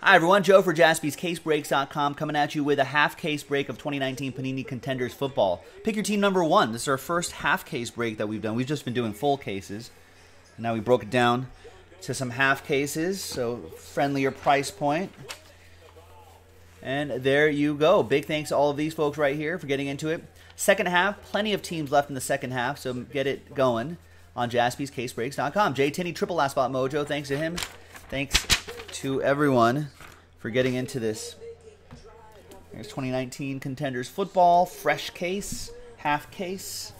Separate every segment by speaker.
Speaker 1: Hi, everyone. Joe for jaspyscasebreaks.com coming at you with a half case break of 2019 Panini Contenders football. Pick your team number one. This is our first half case break that we've done. We've just been doing full cases. Now we broke it down to some half cases, so friendlier price point. And there you go. Big thanks to all of these folks right here for getting into it. Second half, plenty of teams left in the second half, so get it going on jaspyscasebreaks.com. Jay Tinney, triple last spot mojo. Thanks to him. Thanks to everyone for getting into this. Here's 2019 Contenders Football, fresh case, half case.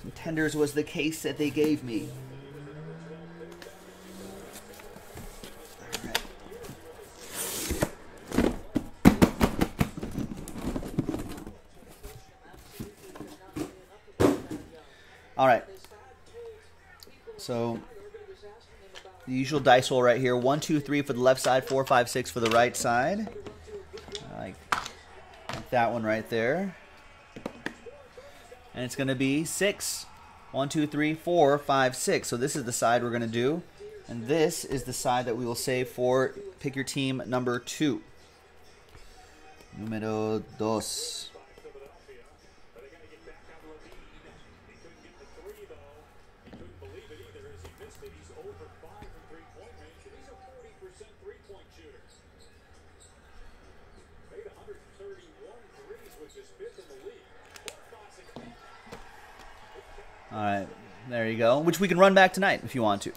Speaker 1: Contenders was the case that they gave me. All right. So the usual dice roll right here. One, two, three for the left side. Four, five, six for the right side. Like, like that one right there. And it's going to be six. One, two, three, four, five, six. So this is the side we're going to do. And this is the side that we will save for pick your team number two. Numero dos. There you go. Which we can run back tonight if you want to.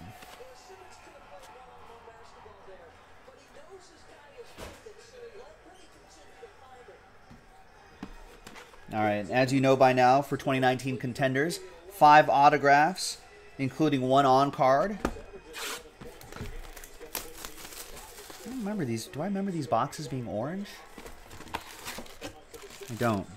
Speaker 1: All right, as you know by now, for 2019 contenders, five autographs, including one on card. I remember these. Do I remember these boxes being orange? I don't.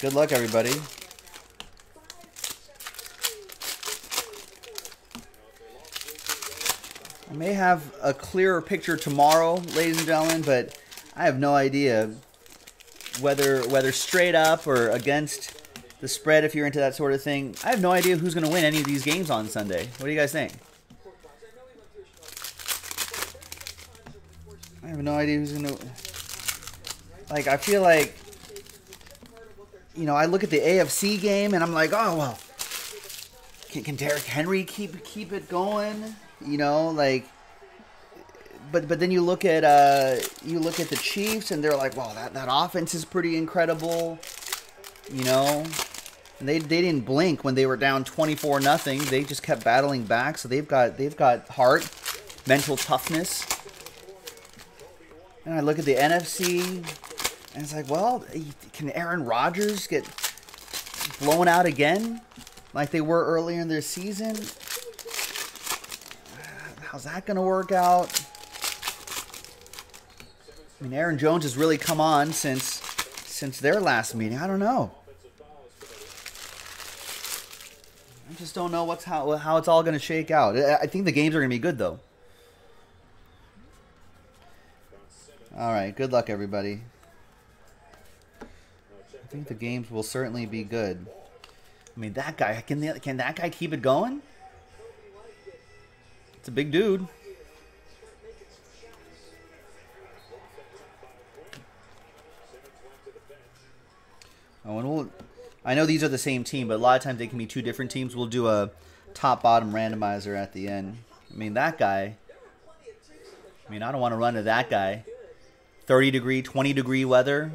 Speaker 1: Good luck, everybody. I may have a clearer picture tomorrow, ladies and gentlemen, but I have no idea whether whether straight up or against the spread if you're into that sort of thing. I have no idea who's going to win any of these games on Sunday. What do you guys think? I have no idea who's going to like I feel like you know, I look at the AFC game and I'm like, oh well, can, can Derrick Henry keep keep it going? You know, like, but but then you look at uh, you look at the Chiefs and they're like, wow, that that offense is pretty incredible. You know, and they they didn't blink when they were down 24 nothing. They just kept battling back. So they've got they've got heart, mental toughness. And I look at the NFC, and it's like, well, can Aaron Rodgers get blown out again like they were earlier in their season? How's that going to work out? I mean, Aaron Jones has really come on since since their last meeting. I don't know. I just don't know what's how how it's all going to shake out. I think the games are going to be good though. All right, good luck everybody. I think the games will certainly be good. I mean, that guy can the, can that guy keep it going? It's a big dude. Oh, and we'll. I know these are the same team, but a lot of times they can be two different teams. We'll do a top-bottom randomizer at the end. I mean, that guy. I mean, I don't want to run to that guy. 30 degree, 20 degree weather.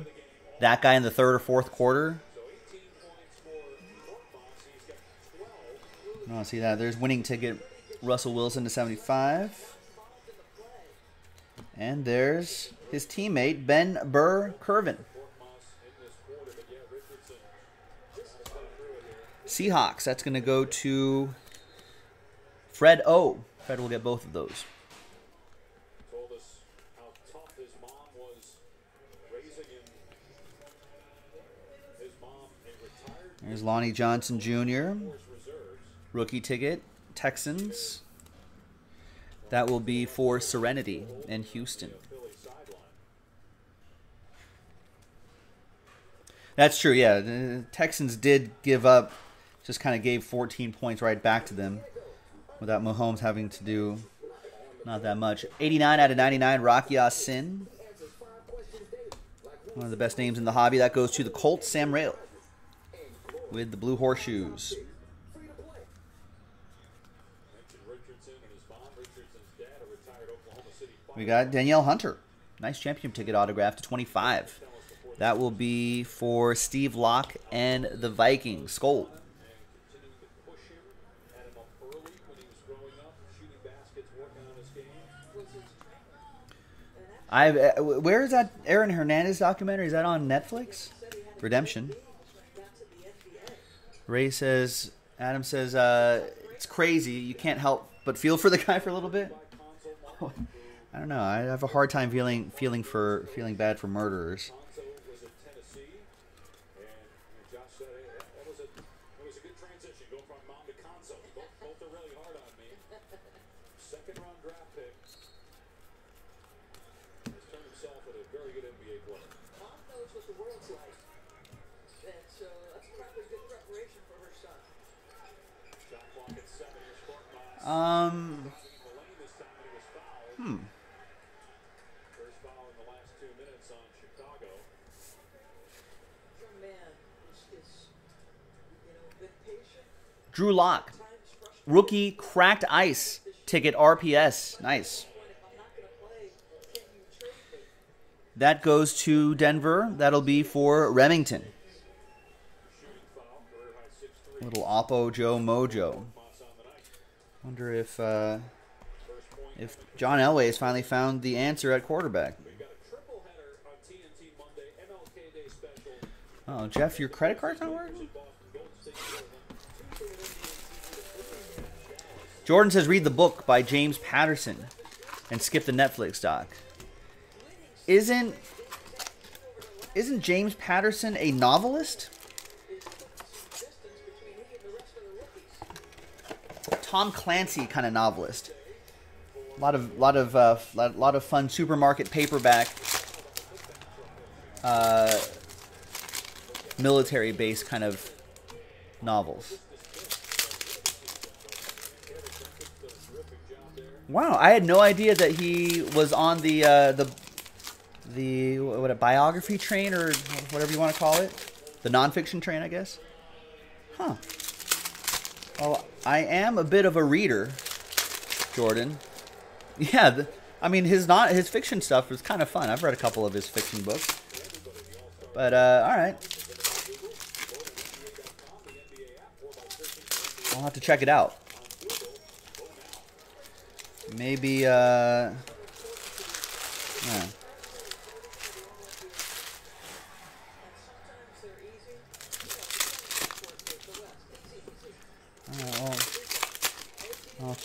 Speaker 1: That guy in the third or fourth quarter. Oh, see that? There's winning ticket Russell Wilson to 75. And there's his teammate, Ben Burr-Kirven. Seahawks, that's going to go to Fred O. Fred will get both of those. There's Lonnie Johnson Jr. Rookie ticket, Texans. That will be for Serenity in Houston. That's true, yeah. The Texans did give up, just kind of gave 14 points right back to them without Mahomes having to do not that much. 89 out of 99, Rock Ya-Sin. One of the best names in the hobby. That goes to the Colts, Sam Rails with the blue horseshoes. We got Danielle Hunter. Nice championship ticket autograph to 25. That will be for Steve Locke and the Vikings. Skull. I uh, where is that Aaron Hernandez documentary? Is that on Netflix? Redemption. Ray says, Adam says, uh, it's crazy. You can't help but feel for the guy for a little bit. I don't know. I have a hard time feeling feeling for feeling bad for murderers. Um. Hmm. Drew Lock, rookie cracked ice ticket RPS. Nice. That goes to Denver. That'll be for Remington. Little Oppo Joe Mojo. Wonder if uh, if John Elway has finally found the answer at quarterback. Oh, Jeff, your credit card's not working? Jordan says read the book by James Patterson and skip the Netflix doc. Isn't isn't James Patterson a novelist? Tom Clancy kind of novelist. A lot of lot of uh, lot, of fun supermarket paperback uh, military base kind of novels. Wow, I had no idea that he was on the uh, the the what a biography train or whatever you want to call it, the nonfiction train, I guess. Huh. Well, I am a bit of a reader, Jordan. Yeah, the, I mean his not his fiction stuff is kind of fun. I've read a couple of his fiction books. But uh, all right, I'll have to check it out. Maybe, uh... Yeah.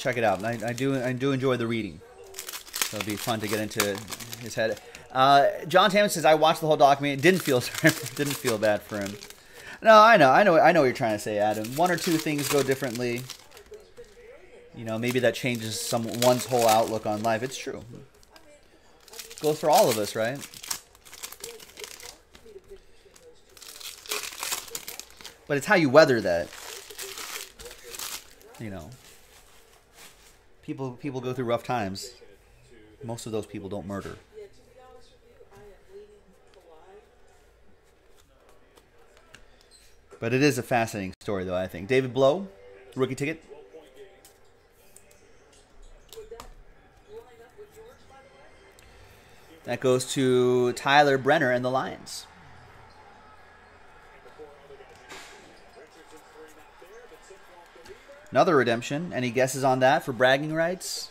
Speaker 1: Check it out. I, I, do I do enjoy the reading. So it'll be fun to get into his head. Uh, John Tamman says I watched the whole document. Didn't feel sorry. Didn't feel bad for him. No, I know, I know, I know what you're trying to say, Adam. One or two things go differently. You know, maybe that changes some one's whole outlook on life. It's true. Goes for all of us, right? But it's how you weather that. You know. People people go through rough times. Most of those people don't murder. But it is a fascinating story, though, I think. David Blough, rookie ticket. That goes to Tyler Brenner and the Lions. Another redemption. Any guesses on that for bragging rights?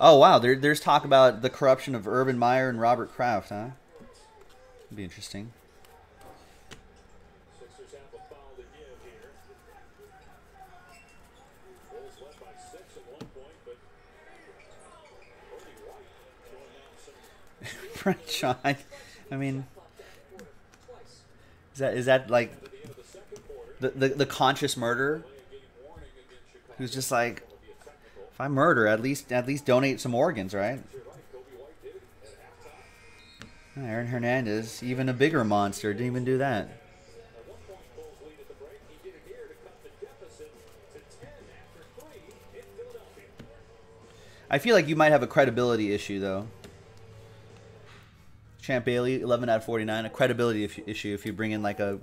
Speaker 1: Oh, wow. There, there's talk about the corruption of Urban Meyer and Robert Kraft, huh? That'd be interesting. Sean. I, I mean, is that is that like the, the the conscious murderer who's just like, if I murder, at least at least donate some organs, right? Aaron Hernandez, even a bigger monster, didn't even do that. I feel like you might have a credibility issue, though. Champ Bailey, 11 out of 49, a credibility issue if you bring in like a,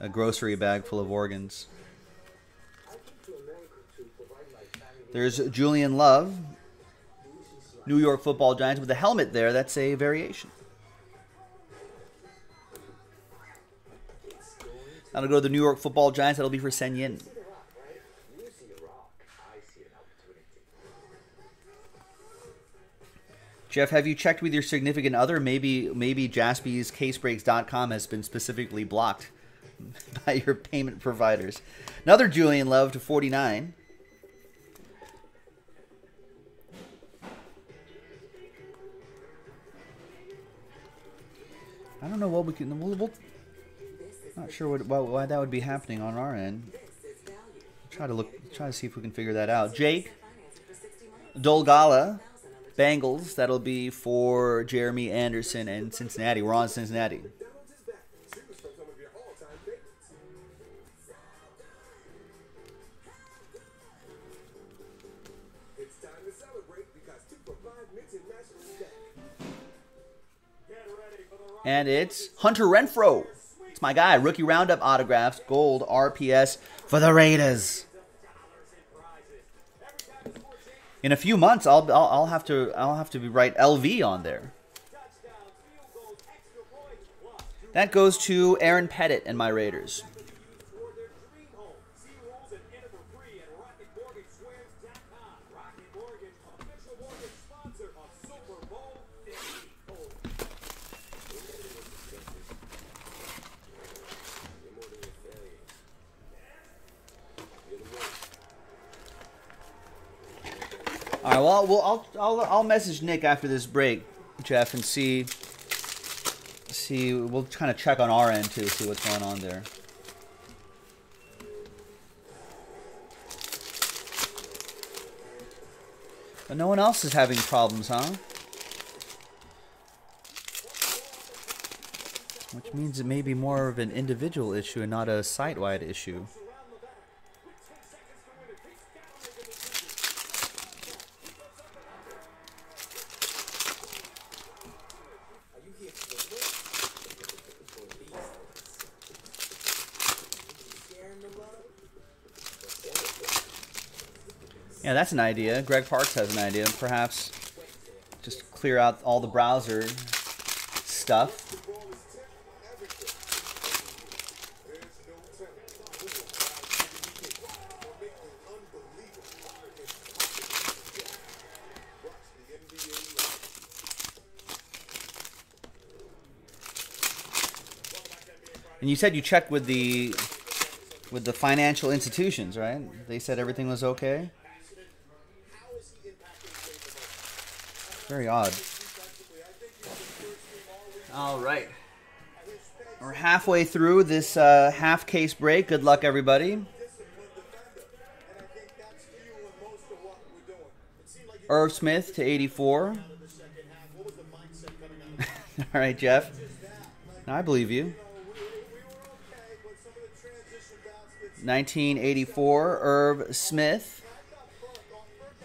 Speaker 1: a grocery bag full of organs. There's Julian Love, New York Football Giants with a helmet there. That's a variation. That'll go to the New York Football Giants. That'll be for Sen Yin. Jeff, have you checked with your significant other? Maybe maybe jaspyscasebreaks.com has been specifically blocked by your payment providers. Another Julian Love to 49. Don't know what we can. We'll, we'll not sure what, why, why that would be happening on our end. Try to look. Try to see if we can figure that out. Jake Dolegala Bengals. That'll be for Jeremy Anderson and Cincinnati. We're on Cincinnati. And it's Hunter Renfrow. It's my guy. Rookie Roundup autographs, gold RPS for the Raiders in a few months, I'll, I'll, I'll have to I'll have to write LV on there. That goes to Aaron Pettit and my Raiders. All right. Well, well, I'll I'll I'll message Nick after this break, Jeff, and see see. We'll kind of check on our end too, see what's going on there. But no one else is having problems, huh? Which means it may be more of an individual issue and not a site-wide issue. Yeah, that's an idea. Greg Parks has an idea. Perhaps just clear out all the browser stuff. And you said you checked with the with the financial institutions, right? They said everything was okay. Very odd. All right. We're halfway through this uh, half case break. Good luck, everybody. Irv Smith to 84. All right, Jeff. I believe you. 1984, Irv Smith.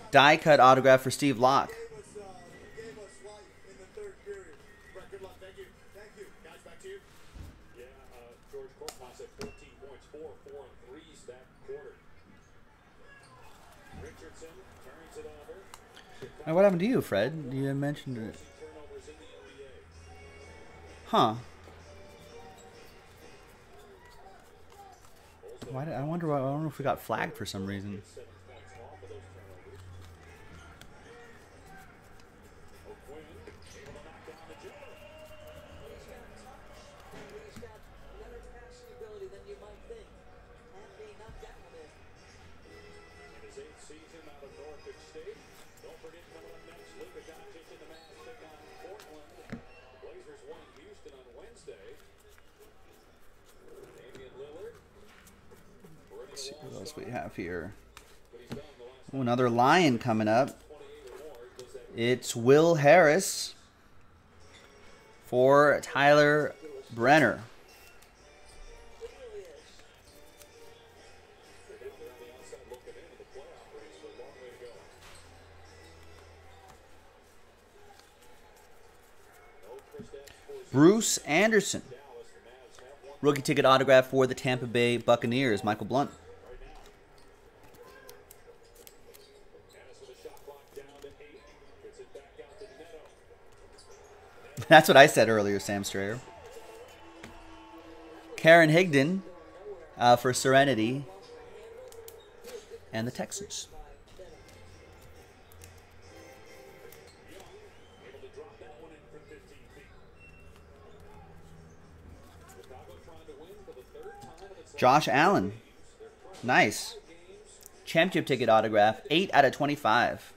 Speaker 1: Die cut autograph for Steve Locke. Now, what happened to you, Fred? You mentioned it. Huh. Why? Did, I wonder. Why, I don't know if we got flagged for some reason. We have here? Ooh, another Lion coming up. It's Will Harris. for Tyler Brenner. Bruce Anderson. Rookie ticket autograph for the Tampa Bay Buccaneers, Michael Blunt. That's what I said earlier, Sam Strayer. Karen Higdon uh, for Serenity and the Texans. Josh Allen. Nice. Championship ticket autograph. 8 out of 25.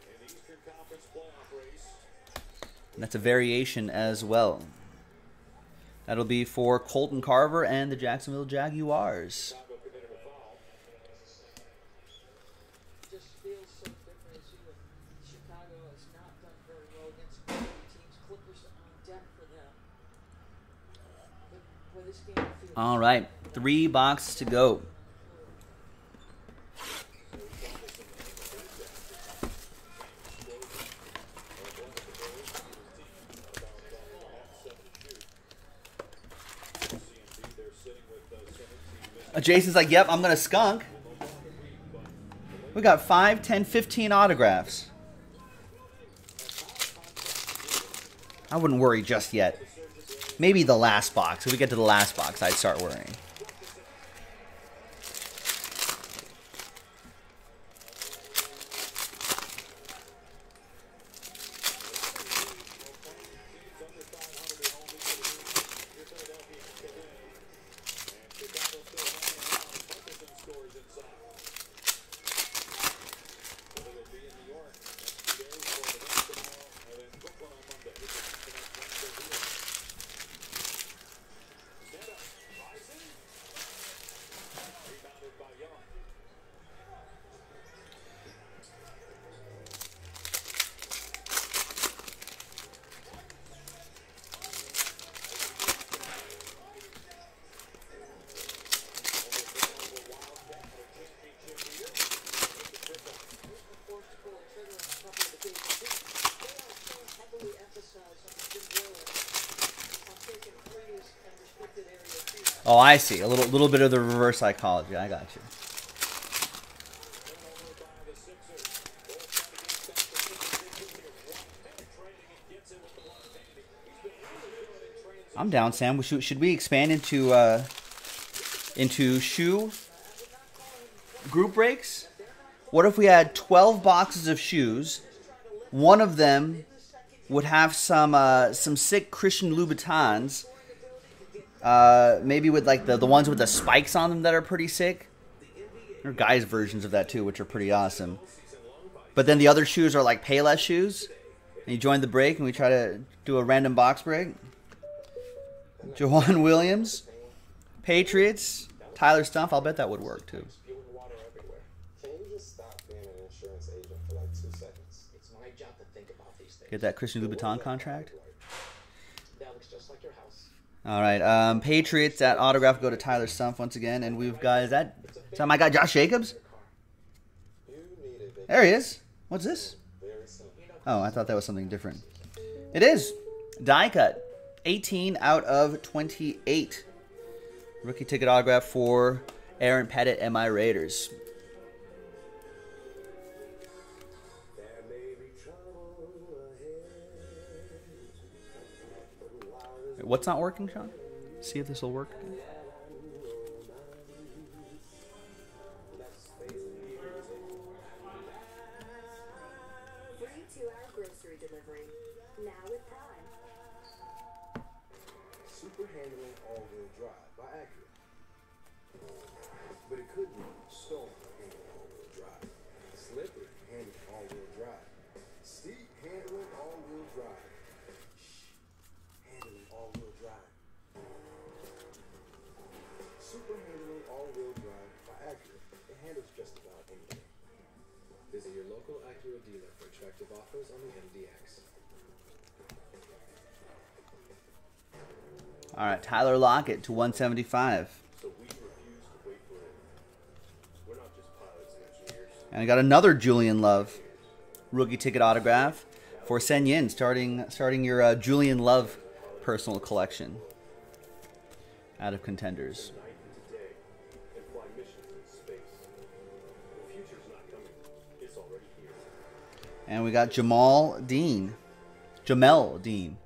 Speaker 1: That's a variation as well. That'll be for Colton Carver and the Jacksonville Jaguars. All right. Three boxes to go. Jason's like, yep, I'm going to skunk. We got 5, 10, 15 autographs. I wouldn't worry just yet. Maybe the last box. If we get to the last box, I'd start worrying. Oh, I see. A little little bit of the reverse psychology. I got you. I'm down, Sam. Should, should we expand into uh, into shoe group breaks? What if we had 12 boxes of shoes? One of them would have some uh, some sick Christian Louboutins uh, maybe with like the, the ones with the spikes on them that are pretty sick. There are guys' versions of that too, which are pretty awesome. But then the other shoes are like Payless shoes. And you join the break and we try to do a random box break. Joejuan Williams, Patriots, Tyler Stumpf. I'll bet that would work too. Get that Christian Louboutin contract. All right. Um, Patriots at autograph go to Tyler Stumpf once again, and we've got is that is that my guy Josh Jacobs? There he is. What's this? Oh, I thought that was something different. It is die cut, 18 out of 28. Rookie ticket autograph for Aaron Pettit and my Raiders. What's not working, Sean? See if this will work.
Speaker 2: Acura. It handles just about anything.
Speaker 3: Visit your local Acura dealer for attractive offers on the MDX.
Speaker 1: All right, Tyler Lockett to 175.
Speaker 2: So we to wait for it. We're not just pilots and.
Speaker 1: And I got another Julian Love rookie ticket autograph for Sen Yin, starting starting your uh, Julian Love personal collection out of contenders.
Speaker 2: And
Speaker 1: we got Jamal Dean, Jamel Dean,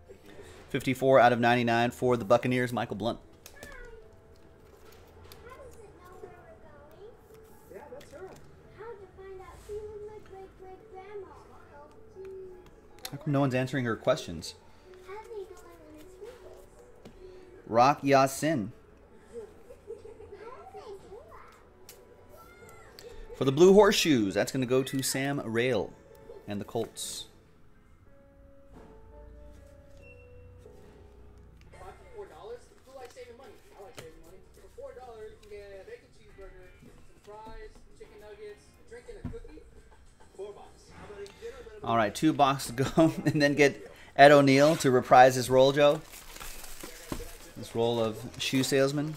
Speaker 1: 54 out of 99 for the Buccaneers. Michael Blunt.
Speaker 4: How
Speaker 1: come no one's answering her questions? Rock Ya-Sin for the Blue Horseshoes. That's going to go to Sam Rail and the Colts. All right, two boxes go, and then get Ed O'Neill to reprise his role, Joe. This role of shoe salesman.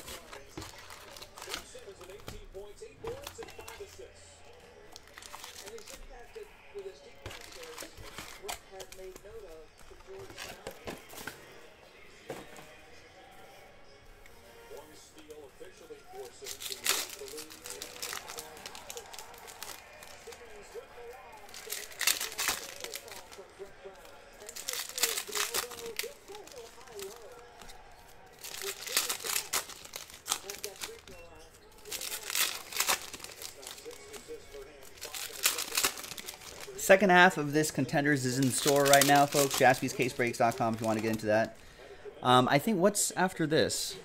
Speaker 1: Second half of this contenders is in store right now, folks. JaspysCaseBreaks.com if you want to get into that. Um, I think what's after this?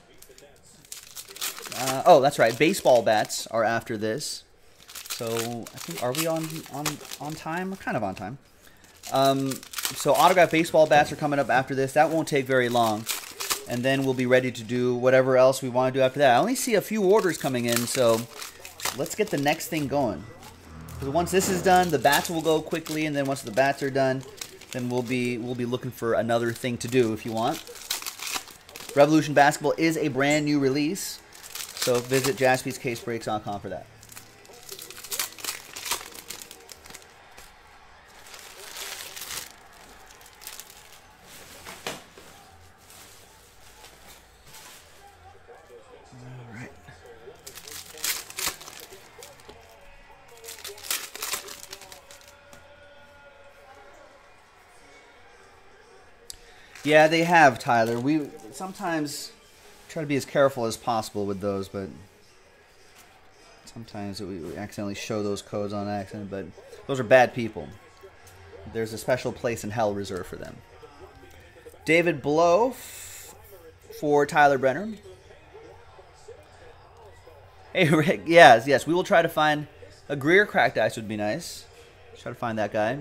Speaker 1: Uh, oh, that's right. Baseball bats are after this. So I think are we on on on time? We're kind of on time. Um, so autograph baseball bats are coming up after this. That won't take very long, and then we'll be ready to do whatever else we want to do after that. I only see a few orders coming in, so let's get the next thing going. Because once this is done, the bats will go quickly, and then once the bats are done, then we'll be we'll be looking for another thing to do if you want. Revolution Basketball is a brand new release, so visit JaspysCaseBreaks.com for that. Yeah, they have, Tyler. We sometimes try to be as careful as possible with those, but sometimes we accidentally show those codes on accident. But those are bad people. There's a special place in hell reserved for them. David Blough for Tyler Brenner. Hey, Rick. Yes, yes. We will try to find a Grier cracked ice would be nice. Try to find that guy.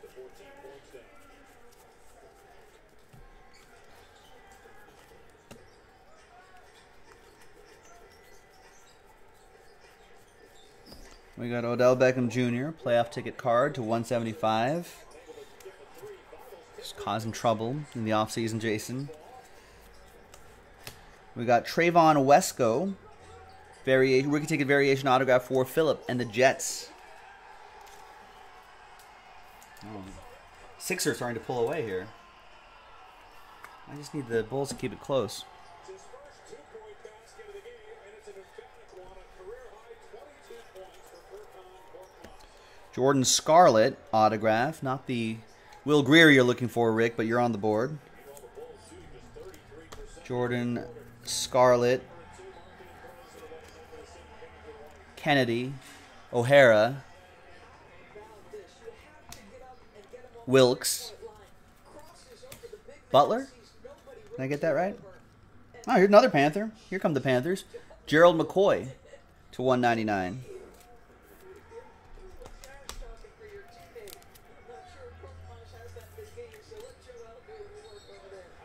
Speaker 1: We got Odell Beckham Jr. playoff ticket card to 175. Just causing trouble in the offseason, Jason. We got Trevon Wesco, variation rookie ticket variation autograph for Philip and the Jets. Sixers starting to pull away here. I just need the Bulls to keep it close.
Speaker 2: It's his first two-point basket of the game, and it's an emphatic one, a career-high 22 points for Furkan Korkmaz.
Speaker 1: Jordan Scarlett autograph, not the Will Grier you're looking for, Rick, but you're on the board. Jordan Scarlett, Kennedy, O'Hara, Wilkes. Butler? Did I get that right? Oh, here's another Panther. Here come the Panthers. Gerald McCoy to 199.
Speaker 2: I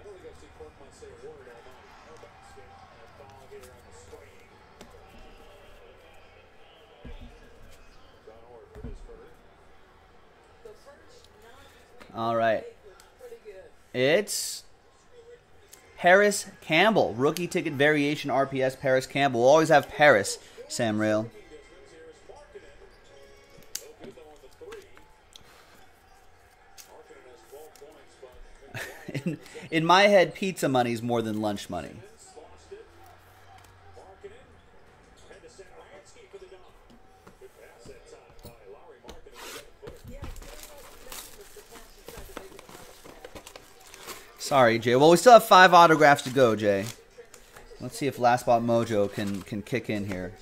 Speaker 2: don't think I've seen Portman say a word all night. How about Skip? And a foul here on the screen. John Orr for his first.
Speaker 1: All right. It's Parris Campbell. Rookie ticket variation RPS Parris Campbell. We'll always have Paris, Sam Rail.
Speaker 2: Distance here is Markkanen. No good though on the three. Markkanen has 12 points, but
Speaker 1: In, in my head, pizza money is more than lunch money.
Speaker 2: lost it. Markkanen. And to Satoransky for the dunk. Good pass that time by Lauri Markkanen. Seven-footer.
Speaker 1: Sorry, Jay. Well, we still have five autographs to go, Jay. Let's see if Last Spot Mojo can can kick in here.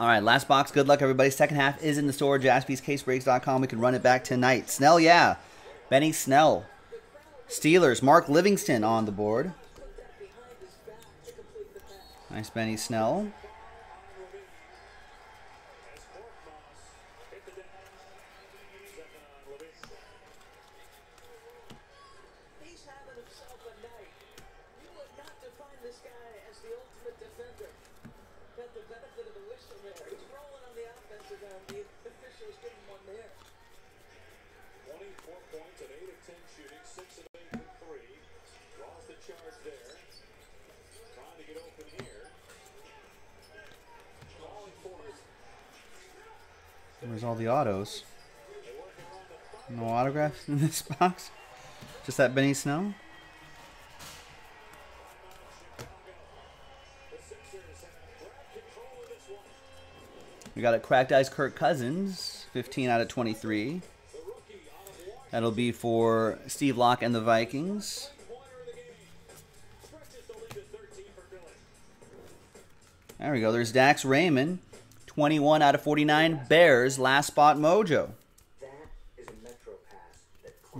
Speaker 1: All right, last box. Good luck, everybody. Second half is in the store. JaspysCaseBreaks.com. We can run it back tonight. Snell, yeah. Benny Snell. Steelers. Mark Livingston on the board. Nice Benny Snell. In this box? Just that Benny Snell? We got a cracked ice Kirk Cousins, 15 out of 23.
Speaker 2: The rookie out of Washington,
Speaker 1: That'll be for Steve Locke and the Vikings.
Speaker 2: pointer of the game. Stretches the lead to 13 for Philly.
Speaker 1: There we go. There's Dax Raymond, 21 out of 49. Bears, last spot mojo.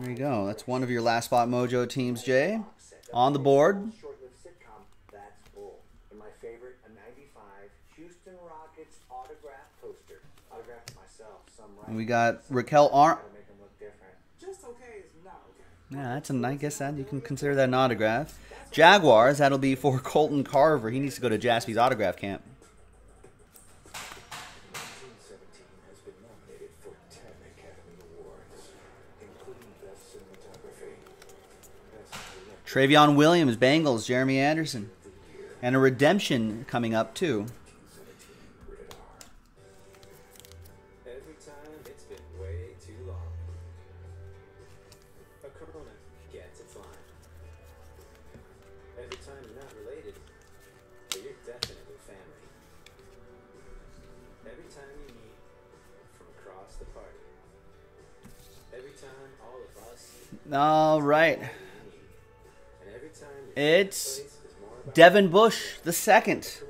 Speaker 1: There you go. That's one of your last spot mojo teams, Jay. On the board.
Speaker 3: And my favorite, a 95 Houston Rockets autograph poster. Autographed myself, some right.
Speaker 1: And we got Raquel Ar.
Speaker 3: to make them look different.
Speaker 5: Just okay is not okay.
Speaker 1: Yeah, that's an. I guess that you can consider that an autograph. Jaguars. That'll be for Colton Carver. He needs to go to Jaspy's autograph camp.
Speaker 3: 1917 has been nominated for 10 Academy Awards, including Best Cinematography, Best Director
Speaker 1: Trayveon Williams, Bengals, Jeremy Anderson, and a redemption coming up too.
Speaker 3: Every time it's been way too long. A Corona gets its line. Every time you're not related, but you're definitely family. Every time you meet from across the party. Every time all of us
Speaker 1: All right, it's Devin Bush the second.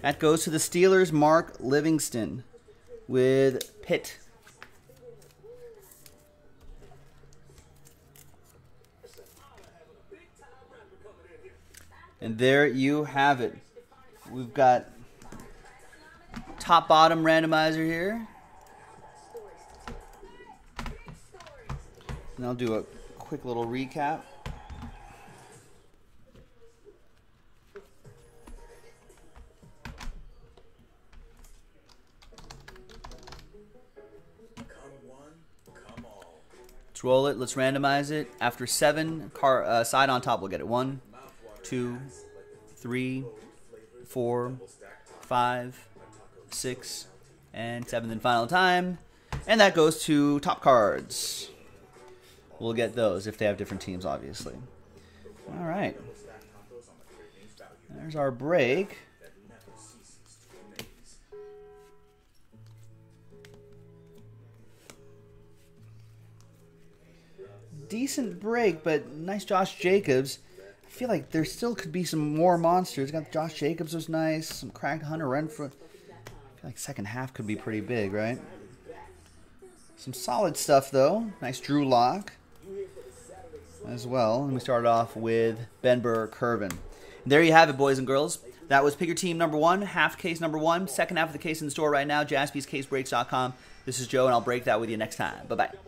Speaker 1: That goes to the Steelers, Mark Livingston with Pitt. And there you have it. We've got top bottom randomizer here. And I'll do a quick little recap. Let's roll it. Let's randomize it. After seven, car uh, side on top, we'll get it. One, two, three, four, five, six, and seventh and final time. And that goes to top cards. We'll get those if they have different teams, obviously. All right. There's our break. Decent break, but nice Josh Jacobs. I feel like there still could be some more monsters. Got Josh Jacobs was nice. Some cracked Hunter Renfrow. I feel like second half could be pretty big, right? Some solid stuff though. Nice Drew Lock as well. And we started off with Ben Burr-Kirven. There you have it, boys and girls. That was Pick Your Team number one, half case number one. Second half of the case in the store right now, jaspyscasebreaks.com. This is Joe, and I'll break that with you next time. Bye bye.